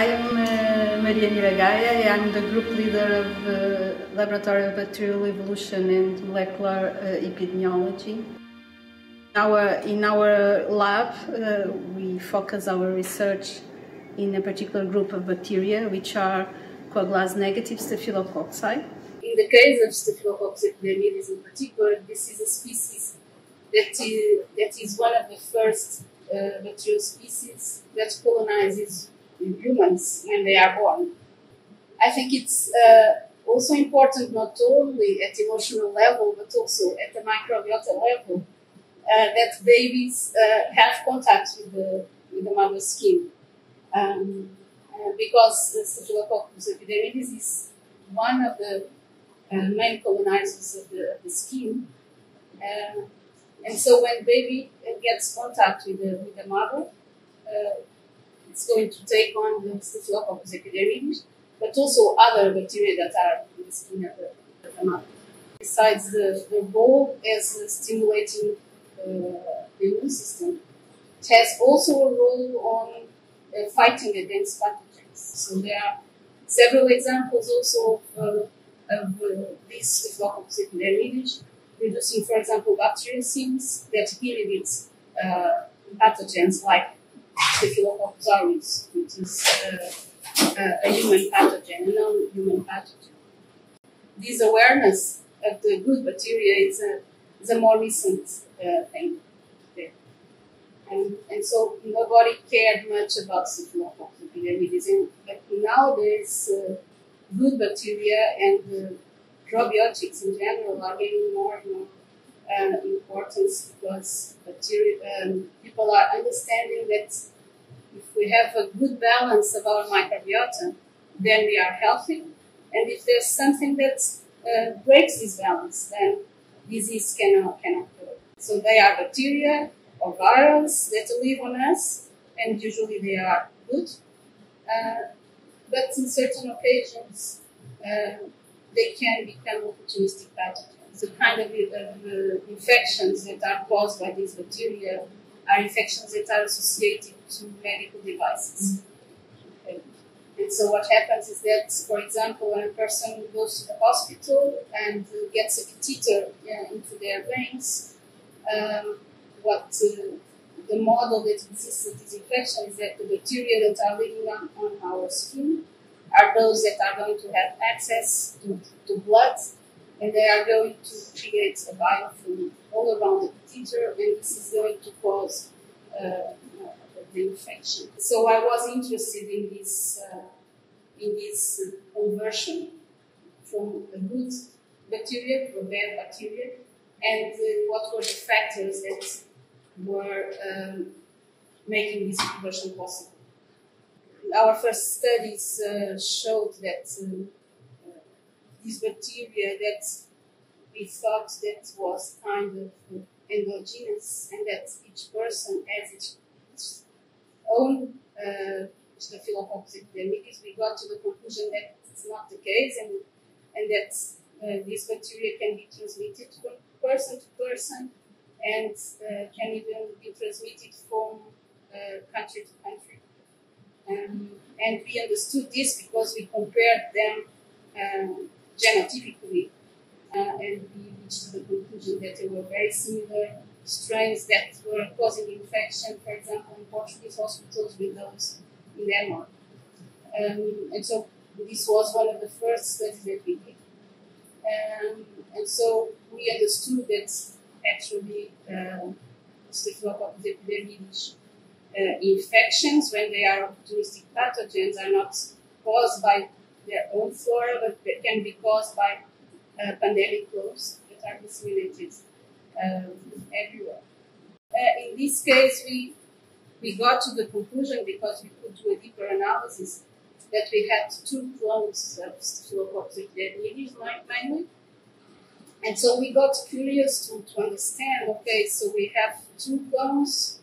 I am uh, Maria Miragaia. I'm the group leader of the Laboratory of Bacterial Evolution and Molecular uh, Epidemiology. Our, in our lab, uh, we focus our research in a particular group of bacteria, which are coagulase negative staphylococci. In the case of Staphylococcus epidermidis in particular, this is a species that is, that is one of the first uh, bacterial species that colonizes humans when they are born. I think it's uh, also important not only at emotional level but also at the microbiota level uh, that babies uh, have contact with the, with the mother's skin. Um, uh, because Staphylococcus epidermidis is one of the uh, main colonizers of the, of the skin. Uh, and so when baby gets contact with the, with the mother, it's going to take on the Staphylococcus epidermidis, but also other bacteria that are in the skin of the, mother. Besides the, the role as stimulating uh, the immune system, it has also a role on uh, fighting against pathogens. So there are several examples also of, uh, of uh, these Staphylococcus epidermidis, reducing, for example, bacteriocins that inhibit uh, pathogens like Staphylococcus aureus, which is uh, a human pathogen, a non-human pathogen. This awareness of the good bacteria is a, is a more recent uh, thing. And, and so nobody cared much about Staphylococcus epidermidis. But now there's uh, good bacteria and uh, probiotics in general are gaining more and more uh, importance because bacteria, um, people are understanding that if we have a good balance of our microbiota, then we are healthy. And if there's something that uh, breaks this balance, then disease cannot, cannot grow. So they are bacteria or virus that live on us, and usually they are good. Uh, but in certain occasions, uh, they can become opportunistic pathogens. The kind of uh, infections that are caused by these bacteria are infections that are associated to medical devices. And so what happens is that, for example, when a person goes to the hospital and gets a catheter yeah, into their veins, um, what uh, the model that exists of this infection is that the bacteria that are living on, on our skin are those that are going to have access to, to blood and they are going to create a biofilm all around the catheter and this is going to cause uh, the infection. So I was interested in this uh, in this conversion from a good bacteria to a bad bacteria, and uh, what were the factors that were um, making this conversion possible. Our first studies uh, showed that um, uh, this bacteria that we thought that was kind of endogenous and that each person has its own uh, Staphylococcus epidermidis, we got to the conclusion that it's not the case and, and that uh, this bacteria can be transmitted from person to person and uh, can even be transmitted from uh, country to country. Um, and we understood this because we compared them um, genotypically uh, and we reached the conclusion that they were very similar strains that were causing infection, for example, in Portuguese hospitals with those in Denmark. Um, and so this was one of the first studies that we did. Um, and so we understood that actually uh, Staphylococcus epidermidis uh, infections, when they are opportunistic pathogens, are not caused by their own flora, but can be caused by uh, pandemic flows are disseminated um, everywhere. Uh, in this case, we we got to the conclusion because we could do a deeper analysis that we had two clones of Staphylococcus epidermidis mainly. And so we got curious to, to understand, okay, so we have two clones.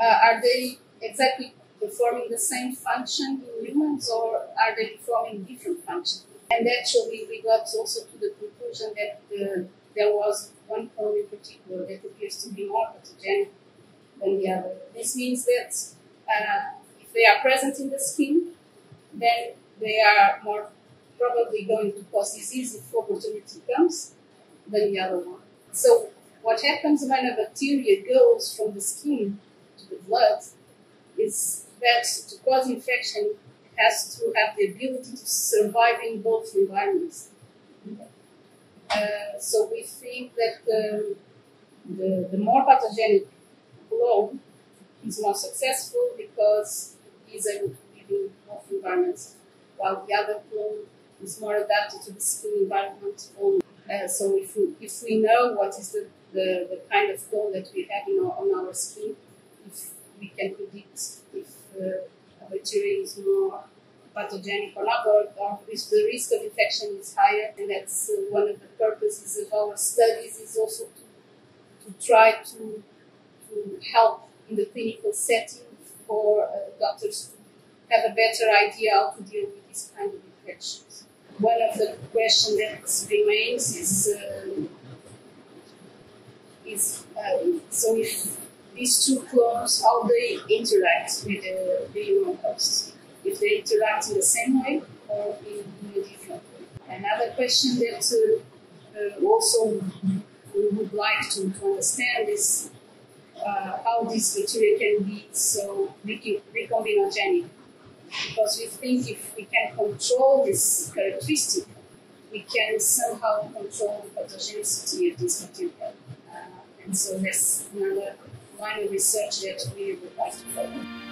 Uh, are they exactly performing the same function in humans or are they performing different functions? And actually we got also to the conclusion that uh, there was one clone in particular that appears to be more pathogenic than the other. This means that uh, if they are present in the skin, then they are more probably going to cause disease if opportunity comes than the other one. So what happens when a bacteria goes from the skin to the blood is that to cause infection has to have the ability to survive in both environments. Uh, so we think that the, the, the more pathogenic clone is more successful because it is live in both environments, while the other clone is more adapted to the skin environment only. Uh, so if we, if we know what is the, the, the kind of clone that we have our, on our skin, if we can predict if uh, a bacteria is more pathogenic or not, or, if the risk of infection is higher, and that's uh, one of the purposes of our studies is also to, to try to, to help in the clinical setting for uh, doctors to have a better idea how to deal with this kind of infections. One of the questions that remains is, uh, is um, so if these two clones, how they interact with the human host if they interact in the same way or in, in a different way. Another question that uh, also we would like to, to understand is uh, how this bacteria can be so recombinogenic. Because we think if we can control this characteristic, we can somehow control the pathogenicity of this material. Uh, and so that's another line of research that we would like to follow.